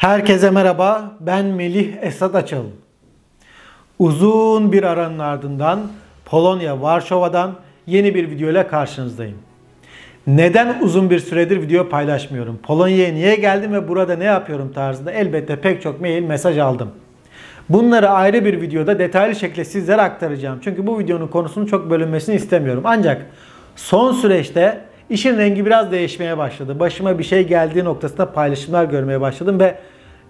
Herkese merhaba. Ben Melih Esat Açıl. Uzun bir aranın ardından Polonya Varşova'dan yeni bir video ile karşınızdayım. Neden uzun bir süredir video paylaşmıyorum? Polonya'ya niye geldim ve burada ne yapıyorum tarzında elbette pek çok mail mesaj aldım. Bunları ayrı bir videoda detaylı şekilde sizlere aktaracağım. Çünkü bu videonun konusunun çok bölünmesini istemiyorum. Ancak son süreçte işin rengi biraz değişmeye başladı. Başıma bir şey geldiği noktasında paylaşımlar görmeye başladım ve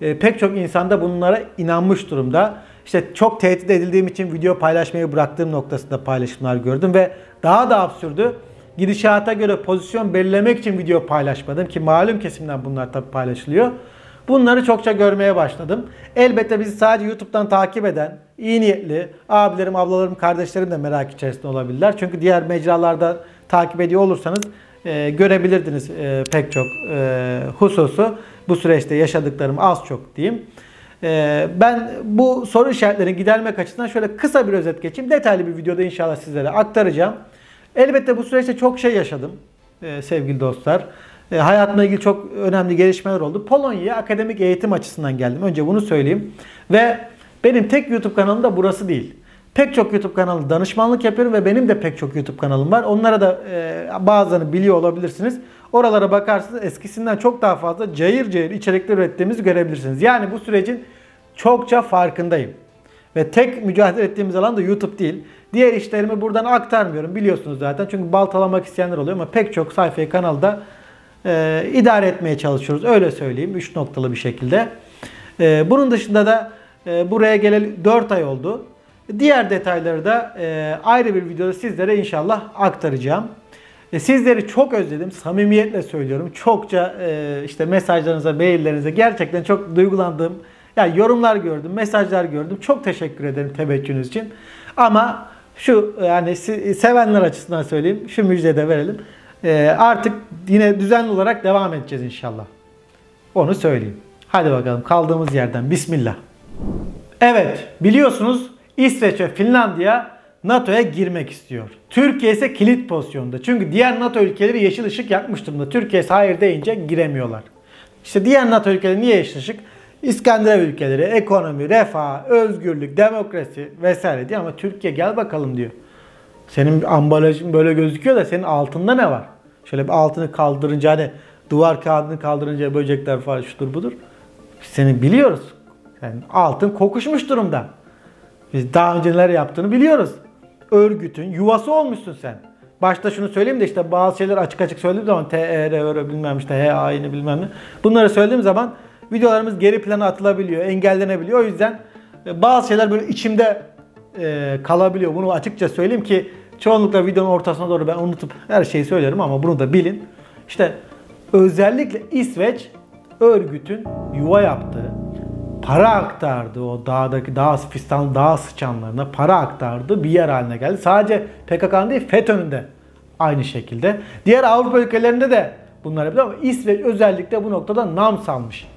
e, pek çok insanda bunlara inanmış durumda. İşte çok tehdit edildiğim için video paylaşmayı bıraktığım noktasında paylaşımlar gördüm ve daha da absürdü. Gidişata göre pozisyon belirlemek için video paylaşmadım ki malum kesimden bunlar tabi paylaşılıyor. Bunları çokça görmeye başladım. Elbette bizi sadece YouTube'dan takip eden iyi niyetli abilerim, ablalarım, kardeşlerim de merak içerisinde olabilirler. Çünkü diğer mecralarda takip ediyor olursanız e, görebilirdiniz e, pek çok e, hususu. Bu süreçte yaşadıklarım az çok diyeyim. E, ben bu soru işaretlerini gidermek açısından şöyle kısa bir özet geçeyim. Detaylı bir videoda inşallah sizlere aktaracağım. Elbette bu süreçte çok şey yaşadım e, sevgili dostlar. E, hayatımla ilgili çok önemli gelişmeler oldu. Polonya'ya akademik eğitim açısından geldim. Önce bunu söyleyeyim. Ve benim tek YouTube kanalım da burası değil. Pek çok YouTube kanalı danışmanlık yapıyorum ve benim de pek çok YouTube kanalım var. Onlara da e, bazılarını biliyor olabilirsiniz. Oralara bakarsınız eskisinden çok daha fazla cayır cayır içerikler ürettiğimizi görebilirsiniz. Yani bu sürecin çokça farkındayım. Ve tek mücadele ettiğimiz alan da YouTube değil. Diğer işlerimi buradan aktarmıyorum biliyorsunuz zaten. Çünkü baltalamak isteyenler oluyor ama pek çok sayfayı kanalda e, idare etmeye çalışıyoruz. Öyle söyleyeyim. 3 noktalı bir şekilde. E, bunun dışında da e, buraya geleli 4 ay oldu. Diğer detayları da e, ayrı bir videoda sizlere inşallah aktaracağım. E, sizleri çok özledim. Samimiyetle söylüyorum. Çokça e, işte mesajlarınıza, maillerinize gerçekten çok duygulandığım yani yorumlar gördüm, mesajlar gördüm. Çok teşekkür ederim teveccühünüz için. Ama şu yani sevenler açısından söyleyeyim. Şu müjdeyi de verelim. Artık yine düzenli olarak devam edeceğiz inşallah. Onu söyleyeyim. Hadi bakalım kaldığımız yerden. Bismillah. Evet biliyorsunuz İsveç ve Finlandiya NATO'ya girmek istiyor. Türkiye ise kilit pozisyonda. Çünkü diğer NATO ülkeleri yeşil ışık yakmış durumda. Türkiye hayır deyince giremiyorlar. İşte diğer NATO ülkeleri niye yeşil ışık? İskandinav ülkeleri, ekonomi, refah, özgürlük, demokrasi vesaire diyor ama Türkiye gel bakalım diyor. Senin ambalajın böyle gözüküyor da senin altında ne var? Şöyle bir altını kaldırınca hani duvar kağıdını kaldırınca böcekler falan şudur budur. Seni biliyoruz. Yani altın kokuşmuş durumda. Biz daha önce neler yaptığını biliyoruz. Örgütün yuvası olmuşsun sen. Başta şunu söyleyeyim de işte bazı şeyler açık açık söylediğim zaman TR, öyle bilmem işte H, aynı bilmem ne. Bunları söylediğim zaman videolarımız geri plana atılabiliyor, engellenebiliyor. O yüzden e, bazı şeyler böyle içimde e, kalabiliyor. Bunu açıkça söyleyeyim ki çoğunlukla videonun ortasına doğru ben unutup her şeyi söylerim ama bunu da bilin. İşte özellikle İsveç örgütün yuva yaptığı, para aktardı o dağdaki dağ fistan dağ sıçanlarına para aktardı bir yer haline geldi. Sadece PKK'nın değil FETÖ'nün de aynı şekilde. Diğer Avrupa ülkelerinde de bunlar yapıyor ama İsveç özellikle bu noktada nam salmış.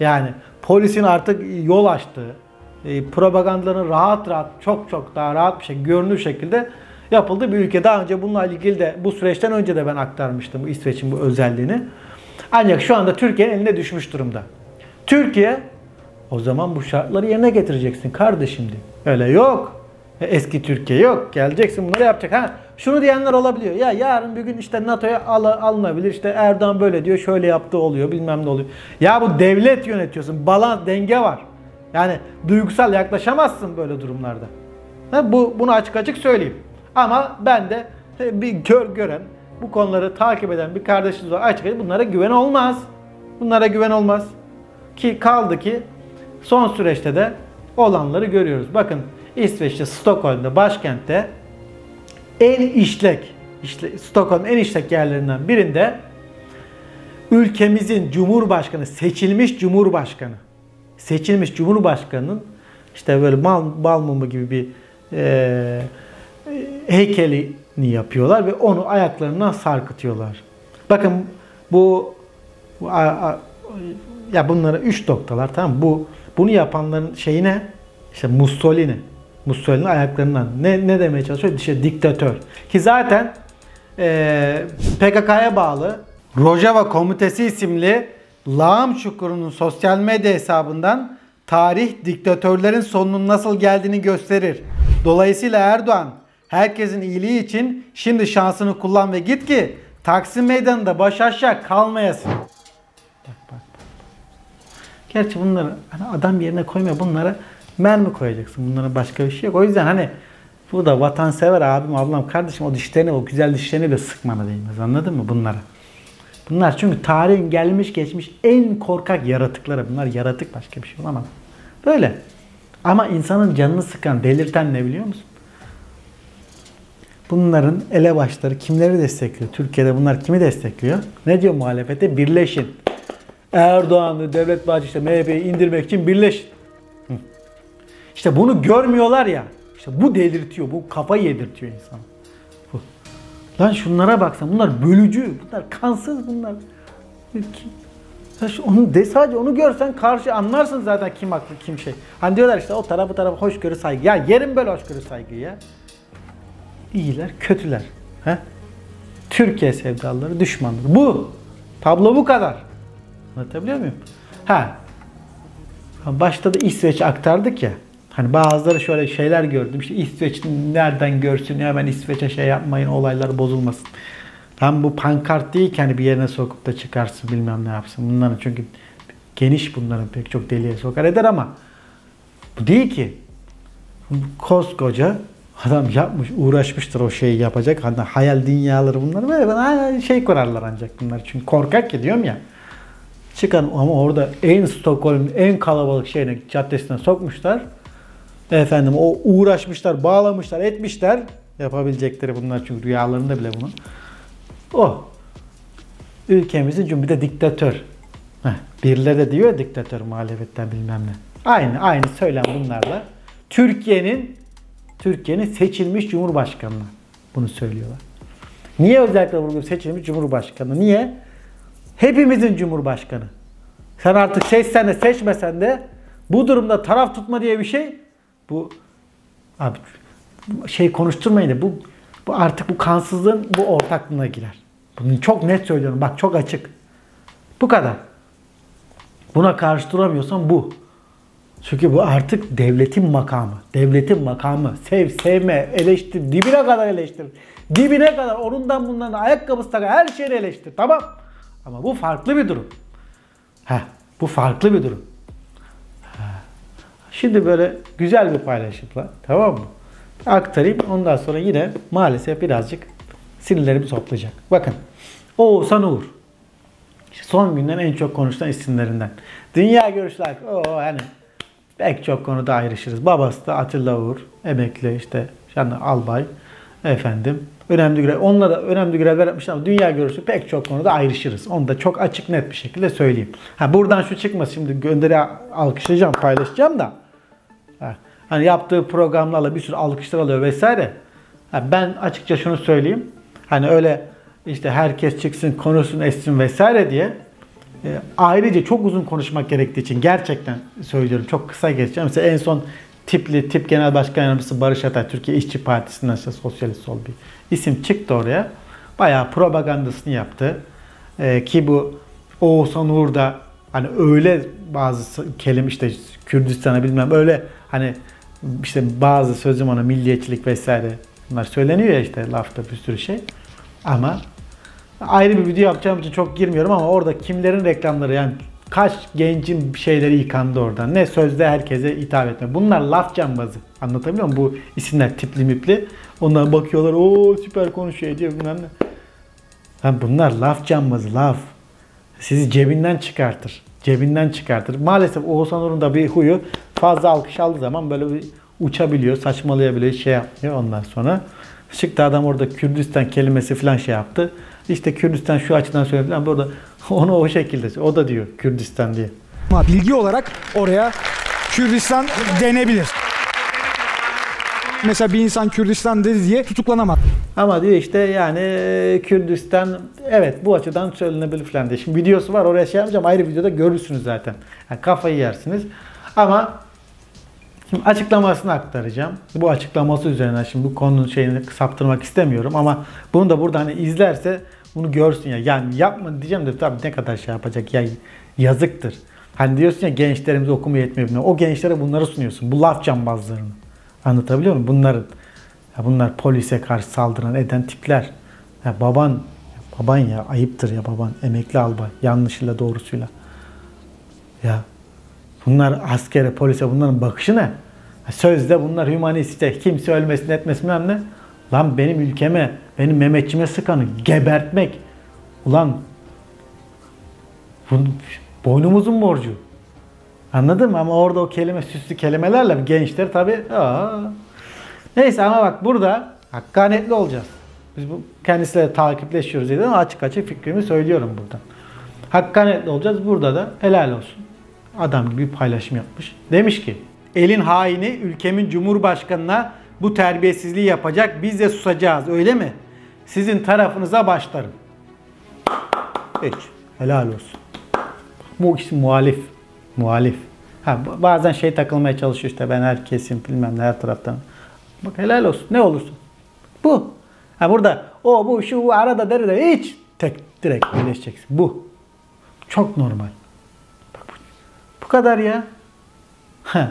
Yani polisin artık yol açtığı, e, rahat rahat çok çok daha rahat bir şey görünür şekilde yapıldığı bir ülke. Daha önce bununla ilgili de bu süreçten önce de ben aktarmıştım bu İsveç'in bu özelliğini. Ancak şu anda Türkiye'nin eline düşmüş durumda. Türkiye o zaman bu şartları yerine getireceksin kardeşim diyor. Öyle yok. E, eski Türkiye yok. Geleceksin bunları yapacak. Ha şunu diyenler olabiliyor. Ya yarın bir gün işte NATO'ya al alınabilir. İşte Erdoğan böyle diyor. Şöyle yaptığı oluyor. Bilmem ne oluyor. Ya bu devlet yönetiyorsun. Balans, denge var. Yani duygusal yaklaşamazsın böyle durumlarda. Ha, bu bunu açık açık söyleyeyim. Ama ben de bir gör gören, bu konuları takip eden bir kardeşiniz var. Açık açık bunlara güven olmaz. Bunlara güven olmaz. Ki kaldı ki son süreçte de olanları görüyoruz. Bakın İsveç'te Stockholm'da başkentte en işlek, işte Stockholm en işlek yerlerinden birinde ülkemizin Cumhurbaşkanı, seçilmiş Cumhurbaşkanı, seçilmiş Cumhurbaşkanı'nın işte böyle bal, bal mumu gibi bir e, heykelini yapıyorlar ve onu ayaklarından sarkıtıyorlar. Bakın bu, bu a, a, ya bunlara üç noktalar tamam Bu bunu yapanların şeyi ne? İşte Mussolini. Mussolini ayaklarından. Ne, ne demeye çalışıyor? İşte diktatör. Ki zaten e, PKK'ya bağlı Rojava Komitesi isimli Lağım Çukuru'nun sosyal medya hesabından tarih diktatörlerin sonunun nasıl geldiğini gösterir. Dolayısıyla Erdoğan herkesin iyiliği için şimdi şansını kullan ve git ki Taksim Meydanı'nda baş aşağı kalmayasın. Bak bak. Gerçi bunları hani adam yerine koymuyor bunlara mermi koyacaksın. Bunlara başka bir şey yok. O yüzden hani bu da vatansever abim ablam kardeşim o dişlerini o güzel dişlerini de sıkmana değmez anladın mı bunlara? Bunlar çünkü tarihin gelmiş geçmiş en korkak yaratıkları. Bunlar yaratık başka bir şey olamaz. Böyle. Ama insanın canını sıkan, delirten ne biliyor musun? Bunların elebaşları kimleri destekliyor? Türkiye'de bunlar kimi destekliyor? Ne diyor muhalefete? Birleşin. Erdoğan'ı, Devlet Bahçeli, MHP'yi indirmek için birleşin. İşte bunu görmüyorlar ya. İşte bu delirtiyor, bu kafayı yedirtiyor insan. Lan şunlara baksan bunlar bölücü, bunlar kansız bunlar. Onu de sadece onu görsen karşı anlarsın zaten kim haklı kim şey. Hani diyorlar işte o taraf bu taraf hoşgörü saygı. Ya yerim böyle hoşgörü saygı ya. İyiler, kötüler. He? Türkiye sevdaları, düşmanları. Bu. Tablo bu kadar. Anlatabiliyor muyum? Ha. Başta da İsveç aktardık ya. Hani bazıları şöyle şeyler gördüm. İşte İsveç nereden görsün ya ben İsveç'e şey yapmayın olaylar bozulmasın. Tam bu pankart değil ki hani bir yerine sokup da çıkarsın bilmem ne yapsın. Bunların çünkü geniş bunların pek çok deliye sokar eder ama bu değil ki. Koskoca adam yapmış, uğraşmıştır o şeyi yapacak. Hani hayal dünyaları bunlar böyle şey kurarlar ancak bunlar. Çünkü korkak ki diyorum ya. Çıkan ama orada en Stockholm en kalabalık şeyine caddesine sokmuşlar. Efendim o uğraşmışlar, bağlamışlar, etmişler. Yapabilecekleri bunlar çünkü rüyalarında bile bunu. O. Ülkemizin cumhuriyeti diktatör. Heh, birileri de diyor ya diktatör muhalefetten bilmem ne. Aynı aynı söylem bunlarla. Türkiye'nin Türkiye'nin seçilmiş cumhurbaşkanı bunu söylüyorlar. Niye özellikle vurguluyor seçilmiş cumhurbaşkanı? Niye? Hepimizin cumhurbaşkanı. Sen artık seçsen de seçmesen de bu durumda taraf tutma diye bir şey bu abi şey konuşturmayın da bu bu artık bu kansızlığın bu ortaklığına girer. Bunu çok net söylüyorum. Bak çok açık. Bu kadar. Buna karşı duramıyorsan bu. Çünkü bu artık devletin makamı. Devletin makamı. Sev, sevme, eleştir. Dibine kadar eleştir. Dibine kadar onundan bundan ayakkabısı takar. Her şeyi eleştir. Tamam. Ama bu farklı bir durum. Heh, bu farklı bir durum. Şimdi böyle güzel bir paylaşımla tamam mı? Aktarayım. Ondan sonra yine maalesef birazcık sinirlerimi toplayacak. Bakın. Oğuzhan Uğur. Son günden en çok konuşulan isimlerinden. Dünya görüşler. O hani pek çok konuda ayrışırız. Babası da Atilla Uğur. Emekli işte yani albay. Efendim. Önemli görev. Onunla da önemli görevler yapmış ama dünya görüşü pek çok konuda ayrışırız. Onu da çok açık net bir şekilde söyleyeyim. Ha buradan şu çıkmaz. Şimdi gönderi alkışlayacağım, paylaşacağım da. Ha, hani yaptığı programlarla bir sürü alkışlar alıyor vesaire. Ha, ben açıkça şunu söyleyeyim. Hani öyle işte herkes çıksın, konuşsun, etsin vesaire diye e, ayrıca çok uzun konuşmak gerektiği için gerçekten söylüyorum. Çok kısa geçeceğim. Mesela en son tipli, tip genel başkan yardımcısı Barış Atay, Türkiye İşçi Partisi'nden işte sosyalist sol bir isim çıktı oraya. Bayağı propagandasını yaptı. E, ki bu Oğuzhan Uğur da hani öyle bazı kelime işte Kürdistan'a bilmem öyle hani işte bazı sözüm ona milliyetçilik vesaire bunlar söyleniyor ya işte lafta bir sürü şey. Ama ayrı bir video yapacağım için çok girmiyorum ama orada kimlerin reklamları yani kaç gencin şeyleri yıkandı oradan. Ne sözde herkese hitap etme. Bunlar laf cambazı. Anlatabiliyor muyum? Bu isimler tipli mipli. Onlar bakıyorlar o süper konuşuyor diyor bilmem ne. Ha, bunlar laf cambazı laf. Sizi cebinden çıkartır. Cebinden çıkartır. Maalesef Oğuzhan Uğur'un da bir huyu fazla alkış aldığı zaman böyle bir uçabiliyor, saçmalayabiliyor, şey yapıyor ondan sonra. Çıktı adam orada Kürdistan kelimesi falan şey yaptı. İşte Kürdistan şu açıdan söyledi burada onu o şekilde o da diyor Kürdistan diye. Ama bilgi olarak oraya Kürdistan denebilir. Mesela bir insan Kürdistan dedi diye tutuklanamaz. Ama diyor işte yani Kürdistan evet bu açıdan söylenebilir falan diye. Şimdi videosu var oraya şey yapmayacağım ayrı videoda görürsünüz zaten. Yani kafayı yersiniz. Ama şimdi açıklamasını aktaracağım. Bu açıklaması üzerine şimdi bu konunun şeyini saptırmak istemiyorum ama bunu da burada hani izlerse bunu görsün ya. Yani yapma diyeceğim de tabii ne kadar şey yapacak ya Yazıktır. Hani diyorsun ya gençlerimiz okuma yetmiyor. O gençlere bunları sunuyorsun. Bu laf cambazlarını. Anlatabiliyor muyum? Bunların. Ya bunlar polise karşı saldıran eden tipler. Ya baban, baban ya ayıptır ya baban. Emekli albay. Yanlışıyla doğrusuyla. Ya bunlar askere, polise bunların bakışı ne? Ya Sözde bunlar hümanist işte kimse ölmesin etmesin ne. Lan benim ülkeme, benim Mehmetçime sıkanı gebertmek. Ulan bunun boynumuzun borcu. Anladın mı? Ama orada o kelime süslü kelimelerle gençler tabii aa. Neyse ama bak burada hakkaniyetli olacağız. Biz bu kendisiyle takipleşiyoruz dedim ama açık açık fikrimi söylüyorum buradan. Hakkaniyetli olacağız. Burada da helal olsun. Adam gibi bir paylaşım yapmış. Demiş ki elin haini ülkemin cumhurbaşkanına bu terbiyesizliği yapacak. Biz de susacağız öyle mi? Sizin tarafınıza başlarım. Hiç. Helal olsun. Bu işte muhalif. Muhalif. Ha, bazen şey takılmaya çalışıyor işte ben her kesim bilmem ne her taraftan. Bak helal olsun. Ne olursun. Bu. Ha burada o bu şu bu, arada deri de hiç tek direkt birleşeceksin. Bu. Çok normal. Bak bu, bu kadar ya. Ha.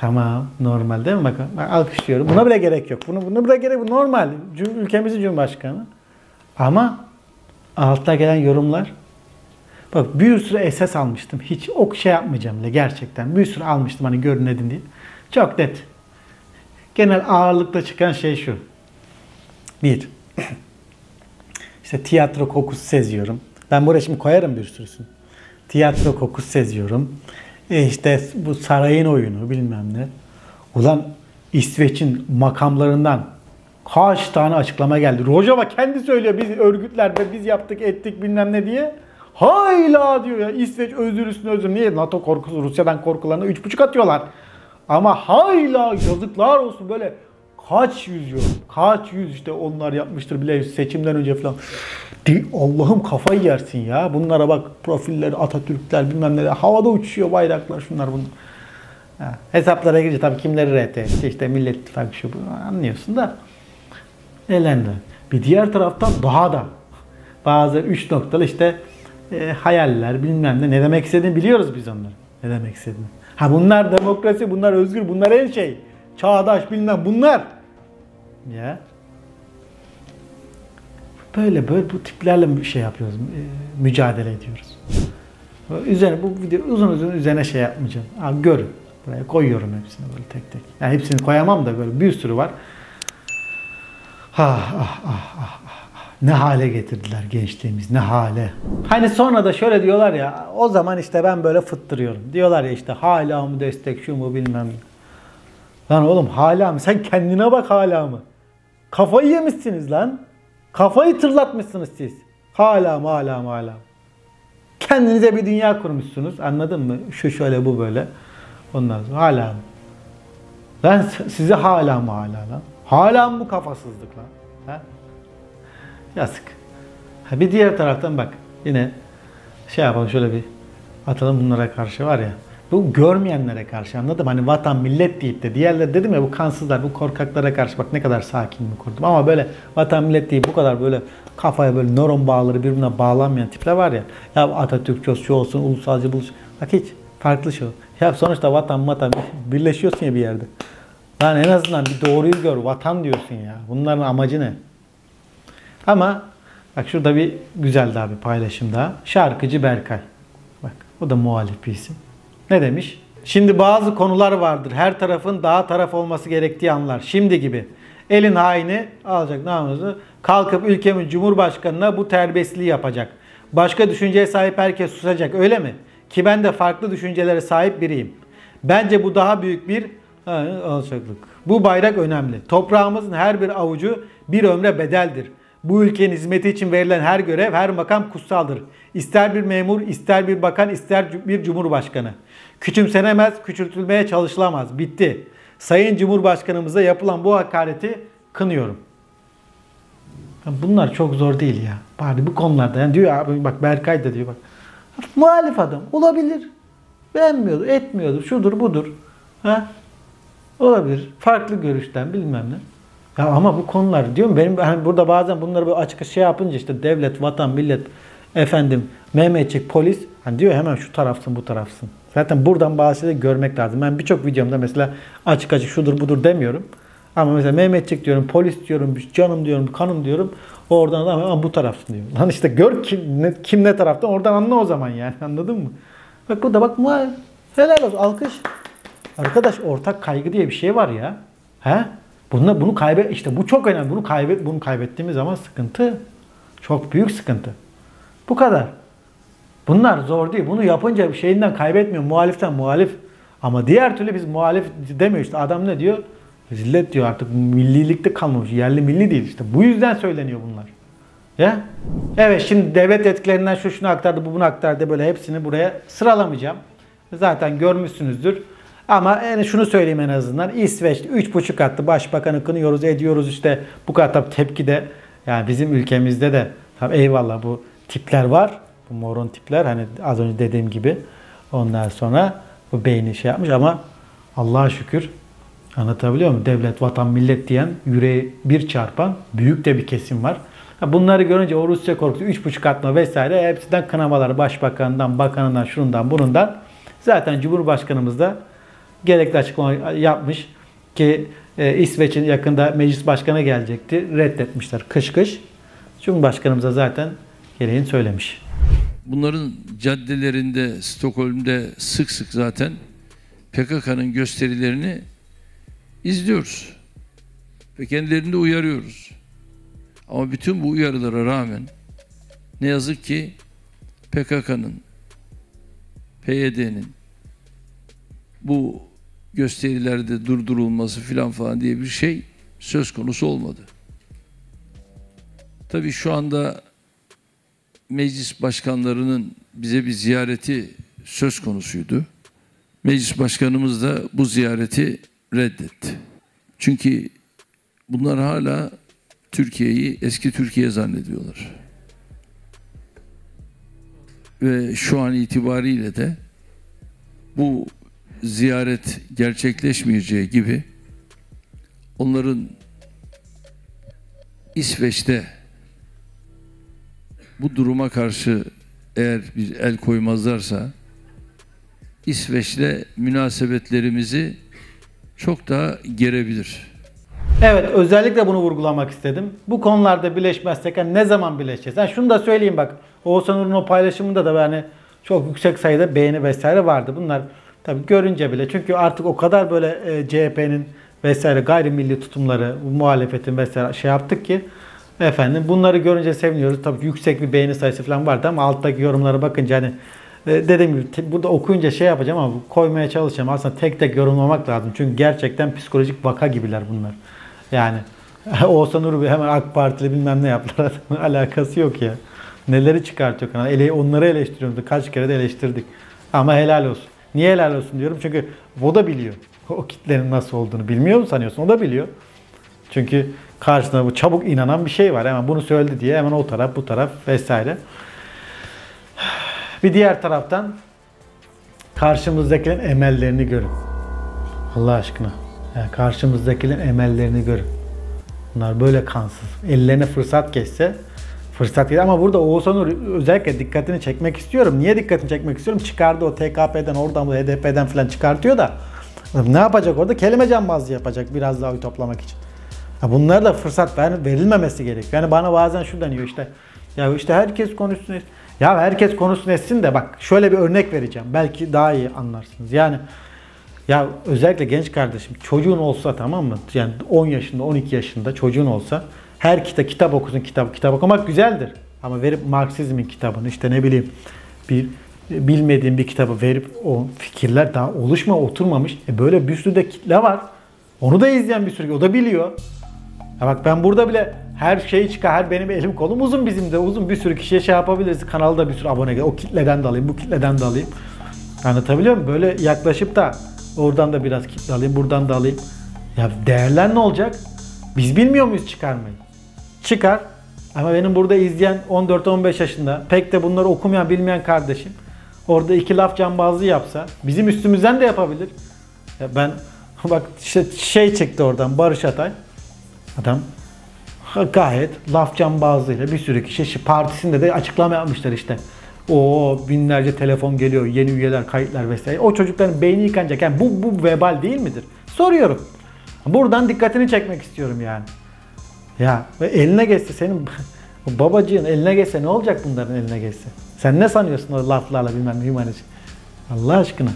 Tamam normal değil mi? Bakın bak, alkışlıyorum. Buna bile gerek yok. Bunu buna bile gerek yok. Normal. Ülkemizin Cumhurbaşkanı. Ama altta gelen yorumlar Bak bir sürü esas almıştım. Hiç ok şey yapmayacağım bile gerçekten. Bir sürü almıştım hani görün edin diye. Çok net. Genel ağırlıkta çıkan şey şu. Bir. İşte tiyatro kokusu seziyorum. Ben buraya şimdi koyarım bir sürüsünü. Tiyatro kokusu seziyorum. E işte bu sarayın oyunu bilmem ne. Ulan İsveç'in makamlarından kaç tane açıklama geldi. Rojava kendi söylüyor biz örgütlerde biz yaptık ettik bilmem ne diye. Hayla diyor ya İsveç özür üstüne özür. Niye? NATO korkusu Rusya'dan korkularına 3,5 atıyorlar. Ama hayla yazıklar olsun böyle kaç yüz yorum, kaç yüz işte onlar yapmıştır bile seçimden önce falan. Allah'ım kafayı yersin ya. Bunlara bak profilleri Atatürkler bilmem ne havada uçuşuyor bayraklar şunlar bunlar. Ha, hesaplara girince tabii kimleri RT işte Millet İttifakı şu bu anlıyorsun da elendi. Bir diğer taraftan daha da bazı üç noktalı işte e, hayaller bilmem ne ne demek istediğini biliyoruz biz onları. Ne demek istediğini. Ha bunlar demokrasi, bunlar özgür, bunlar her şey. Çağdaş bilmem bunlar. Ya. Böyle böyle bu tiplerle bir şey yapıyoruz. e, mücadele ediyoruz. Üzerine bu video uzun uzun üzerine şey yapmayacağım. Abi görün. Buraya koyuyorum hepsini böyle tek tek. Yani hepsini koyamam da böyle bir sürü var. Ah, ah, ah, ah, ah. Ne hale getirdiler gençliğimiz, ne hale. Hani sonra da şöyle diyorlar ya, o zaman işte ben böyle fıttırıyorum. Diyorlar ya işte hala mı destek, şu mu bilmem. Lan oğlum hala mı? Sen kendine bak hala mı? Kafayı yemişsiniz lan. Kafayı tırlatmışsınız siz. Hala mı hala mı hala mı? Kendinize bir dünya kurmuşsunuz. Anladın mı? Şu şöyle bu böyle. Ondan sonra hala mı? Lan size hala mı hala lan? Hala mı bu kafasızlık lan? Ha? Yazık. Ha bir diğer taraftan bak yine şey yapalım şöyle bir atalım bunlara karşı var ya. Bu görmeyenlere karşı anladım. Hani vatan millet deyip de diğerleri dedim ya bu kansızlar bu korkaklara karşı bak ne kadar sakin mi kurdum. Ama böyle vatan millet deyip bu kadar böyle kafaya böyle nöron bağları birbirine bağlanmayan tipler var ya. Ya Atatürkçü şu olsun ulusalcı buluş. Bak hiç farklı şu. Ya sonuçta vatan vatan birleşiyorsun ya bir yerde. Lan en azından bir doğruyu gör. Vatan diyorsun ya. Bunların amacı ne? Ama bak şurada bir güzel daha bir paylaşım daha. Şarkıcı Berkay. Bak o da muhalif bir isim. Ne demiş? Şimdi bazı konular vardır. Her tarafın daha taraf olması gerektiği anlar. Şimdi gibi. Elin haini alacak namusu. Kalkıp ülkemin cumhurbaşkanına bu terbiyesizliği yapacak. Başka düşünceye sahip herkes susacak öyle mi? Ki ben de farklı düşüncelere sahip biriyim. Bence bu daha büyük bir alçaklık. Bu bayrak önemli. Toprağımızın her bir avucu bir ömre bedeldir. Bu ülkenin hizmeti için verilen her görev, her makam kutsaldır. İster bir memur, ister bir bakan, ister bir cumhurbaşkanı. Küçümsenemez, küçültülmeye çalışılamaz. Bitti. Sayın Cumhurbaşkanımıza yapılan bu hakareti kınıyorum. Bunlar çok zor değil ya. Bari bu konularda. Yani diyor abi bak Berkay da diyor bak. Muhalif adam olabilir. Beğenmiyordur, etmiyordur, şudur budur. Ha? Olabilir. Farklı görüşten bilmem ne. Ya ama bu konular diyorum benim hani burada bazen bunları böyle açık şey yapınca işte devlet, vatan, millet Efendim Mehmetçik polis hani diyor hemen şu tarafsın bu tarafsın. Zaten buradan bahsede görmek lazım. Ben birçok videomda mesela açık açık şudur budur demiyorum. Ama mesela Mehmetçik diyorum, polis diyorum, canım diyorum, kanım diyorum. Oradan da ama bu tarafsın diyor. Lan işte gör kim ne, kim ne tarafta oradan anla o zaman yani anladın mı? Bak bu da bak helal olsun alkış. Arkadaş ortak kaygı diye bir şey var ya. He? Bunu, bunu kaybet işte bu çok önemli. Bunu kaybet bunu kaybettiğimiz zaman sıkıntı. Çok büyük sıkıntı. Bu kadar. Bunlar zor değil. Bunu yapınca bir şeyinden kaybetmiyor. Muhaliften muhalif. Ama diğer türlü biz muhalif demiyor işte. Adam ne diyor? Zillet diyor artık millilikte kalmamış. Yerli milli değil işte. Bu yüzden söyleniyor bunlar. Ya? Evet şimdi devlet etkilerinden şu şunu aktardı, bu bunu aktardı böyle hepsini buraya sıralamayacağım. Zaten görmüşsünüzdür. Ama yani şunu söyleyeyim en azından. İsveç'te 3,5 katlı başbakanı kınıyoruz, ediyoruz işte bu kadar tabii tepki de yani bizim ülkemizde de tabii eyvallah bu tipler var. Bu moron tipler hani az önce dediğim gibi. Ondan sonra bu beyni şey yapmış ama Allah'a şükür anlatabiliyor muyum? Devlet, vatan, millet diyen yüreği bir çarpan büyük de bir kesim var. Bunları görünce o Rusya korkusu 3,5 atma vesaire hepsinden kınamalar başbakanından, bakanından, şundan, bunundan. Zaten Cumhurbaşkanımız da gerekli açıklama yapmış ki e, İsveç'in yakında meclis başkanı gelecekti. Reddetmişler kış kış. Cumhurbaşkanımız da zaten gereğini söylemiş. Bunların caddelerinde, Stockholm'de sık sık zaten PKK'nın gösterilerini izliyoruz. Ve kendilerini de uyarıyoruz. Ama bütün bu uyarılara rağmen ne yazık ki PKK'nın, PYD'nin bu gösterilerde durdurulması filan falan diye bir şey söz konusu olmadı. Tabii şu anda meclis başkanlarının bize bir ziyareti söz konusuydu. Meclis başkanımız da bu ziyareti reddetti. Çünkü bunlar hala Türkiye'yi eski Türkiye zannediyorlar. Ve şu an itibariyle de bu ziyaret gerçekleşmeyeceği gibi onların İsveç'te bu duruma karşı eğer bir el koymazlarsa İsveç'le münasebetlerimizi çok daha gerebilir. Evet özellikle bunu vurgulamak istedim. Bu konularda birleşmezsek hani ne zaman birleşeceğiz? Yani şunu da söyleyeyim bak. Oğuzhan Uğur'un o paylaşımında da yani çok yüksek sayıda beğeni vesaire vardı. Bunlar tabii görünce bile çünkü artık o kadar böyle e, CHP'nin vesaire gayrimilli tutumları, muhalefetin vesaire şey yaptık ki efendim bunları görünce seviniyoruz. Tabii yüksek bir beğeni sayısı falan vardı ama alttaki yorumlara bakınca hani e, dediğim gibi burada okuyunca şey yapacağım ama koymaya çalışacağım. Aslında tek tek yorumlamak lazım. Çünkü gerçekten psikolojik vaka gibiler bunlar. Yani Oğuzhan Uğur hemen AK Partili bilmem ne yaptılar. Alakası yok ya. Neleri çıkartıyor kanal. Ele, onları eleştiriyordu. Kaç kere de eleştirdik. Ama helal olsun. Niye helal olsun diyorum? Çünkü o da biliyor. O kitlenin nasıl olduğunu bilmiyor mu sanıyorsun? O da biliyor. Çünkü karşısında bu çabuk inanan bir şey var. Hemen bunu söyledi diye hemen o taraf bu taraf vesaire. Bir diğer taraftan karşımızdakilerin emellerini görün. Allah aşkına. Yani karşımızdakilerin emellerini görün. Bunlar böyle kansız. Ellerine fırsat geçse fırsat gelir. Ama burada Oğuzhan Uğur özellikle dikkatini çekmek istiyorum. Niye dikkatini çekmek istiyorum? Çıkardı o TKP'den oradan bu HDP'den falan çıkartıyor da ne yapacak orada? Kelime cambazlığı yapacak biraz daha oy toplamak için. Bunlara da fırsat ver, verilmemesi gerekiyor. Yani bana bazen şu deniyor işte. Ya işte herkes konuşsun. Ya herkes konuşsun etsin de bak şöyle bir örnek vereceğim. Belki daha iyi anlarsınız. Yani ya özellikle genç kardeşim çocuğun olsa tamam mı? Yani 10 yaşında 12 yaşında çocuğun olsa her kitap kitap okusun kitap. Kitap okumak güzeldir. Ama verip Marksizmin kitabını işte ne bileyim bir bilmediğim bir kitabı verip o fikirler daha oluşma oturmamış. E böyle bir sürü de kitle var. Onu da izleyen bir sürü o da biliyor. Ya bak ben burada bile her şeyi çıkar, her benim elim kolum uzun bizim de uzun bir sürü kişiye şey yapabiliriz. Kanalda bir sürü abone gel. O kitleden de alayım, bu kitleden de alayım. Anlatabiliyor muyum? Böyle yaklaşıp da oradan da biraz kitle alayım, buradan da alayım. Ya değerler ne olacak? Biz bilmiyor muyuz çıkarmayı? Çıkar. Ama benim burada izleyen 14-15 yaşında pek de bunları okumayan, bilmeyen kardeşim orada iki laf cambazlığı yapsa bizim üstümüzden de yapabilir. Ya ben bak işte şey çıktı oradan Barış Atay. Adam Gayet laf cambazlığıyla bir sürü kişi şi- partisinde de açıklama yapmışlar işte. O binlerce telefon geliyor, yeni üyeler, kayıtlar vesaire. O çocukların beyni yıkanacak. Yani bu, bu vebal değil midir? Soruyorum. Buradan dikkatini çekmek istiyorum yani. Ya eline geçse senin babacığın eline geçse ne olacak bunların eline geçse? Sen ne sanıyorsun o laflarla bilmem ne? Allah aşkına.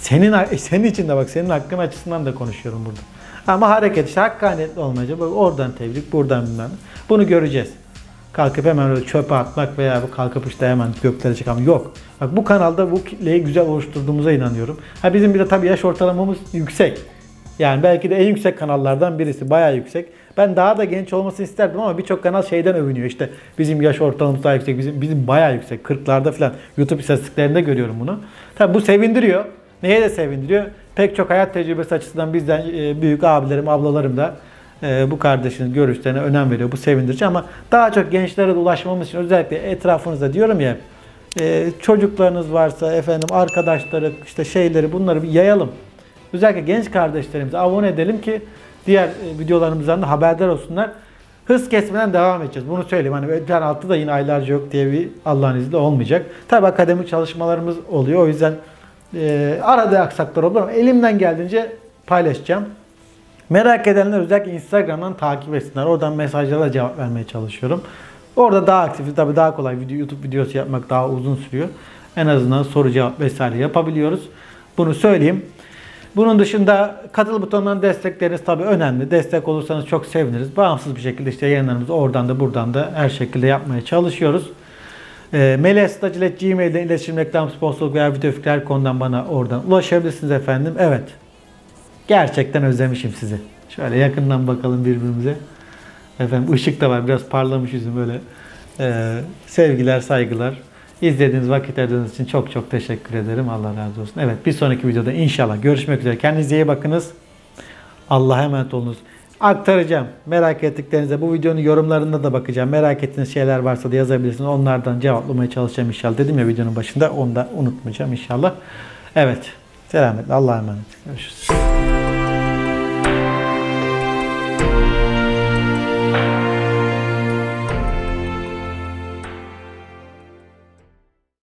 Senin senin için de bak senin hakkın açısından da konuşuyorum burada. Ama hareket işte hakkaniyetli olmayacak. Bak oradan tebrik, buradan bilmem. Bunu göreceğiz. Kalkıp hemen öyle çöpe atmak veya kalkıp işte hemen göklere çıkmak yok. Bak bu kanalda bu kitleyi güzel oluşturduğumuza inanıyorum. Ha bizim bir de tabii yaş ortalamamız yüksek. Yani belki de en yüksek kanallardan birisi. Bayağı yüksek. Ben daha da genç olmasını isterdim ama birçok kanal şeyden övünüyor. İşte bizim yaş ortalamamız daha yüksek. Bizim, bizim bayağı yüksek. 40'larda falan YouTube istatistiklerinde görüyorum bunu. Tabii bu sevindiriyor. Neye de sevindiriyor? Pek çok hayat tecrübesi açısından bizden e, büyük abilerim, ablalarım da e, bu kardeşin görüşlerine önem veriyor. Bu sevindirici ama daha çok gençlere de ulaşmamız için özellikle etrafınızda diyorum ya e, çocuklarınız varsa efendim arkadaşları işte şeyleri bunları bir yayalım. Özellikle genç kardeşlerimize abone edelim ki diğer videolarımızdan da haberdar olsunlar. Hız kesmeden devam edeceğiz. Bunu söyleyeyim. Hani öten altı da yine aylarca yok diye bir Allah'ın izniyle olmayacak. Tabi akademik çalışmalarımız oluyor. O yüzden e, arada aksaklar olur ama elimden geldiğince paylaşacağım. Merak edenler özellikle Instagram'dan takip etsinler. Oradan mesajlara cevap vermeye çalışıyorum. Orada daha aktif, tabii daha kolay video, YouTube videosu yapmak daha uzun sürüyor. En azından soru cevap vesaire yapabiliyoruz. Bunu söyleyeyim. Bunun dışında katıl butonundan destekleriniz tabii önemli. Destek olursanız çok seviniriz. Bağımsız bir şekilde işte yayınlarımızı oradan da buradan da her şekilde yapmaya çalışıyoruz. E, Melestacil.gmail'den iletişim, reklam, sponsorluk veya video fikri her konudan bana oradan ulaşabilirsiniz efendim. Evet. Gerçekten özlemişim sizi. Şöyle yakından bakalım birbirimize. Efendim ışık da var. Biraz parlamış yüzüm böyle. Ee, sevgiler, saygılar. İzlediğiniz vakit ayırdığınız için çok çok teşekkür ederim. Allah razı olsun. Evet bir sonraki videoda inşallah görüşmek üzere. Kendinize iyi bakınız. Allah'a emanet olunuz. Aktaracağım. Merak ettiklerinize bu videonun yorumlarında da bakacağım. Merak ettiğiniz şeyler varsa da yazabilirsiniz. Onlardan cevaplamaya çalışacağım inşallah. Dedim ya videonun başında. Onu da unutmayacağım inşallah. Evet. Selametle. Allah'a emanet. Görüşürüz.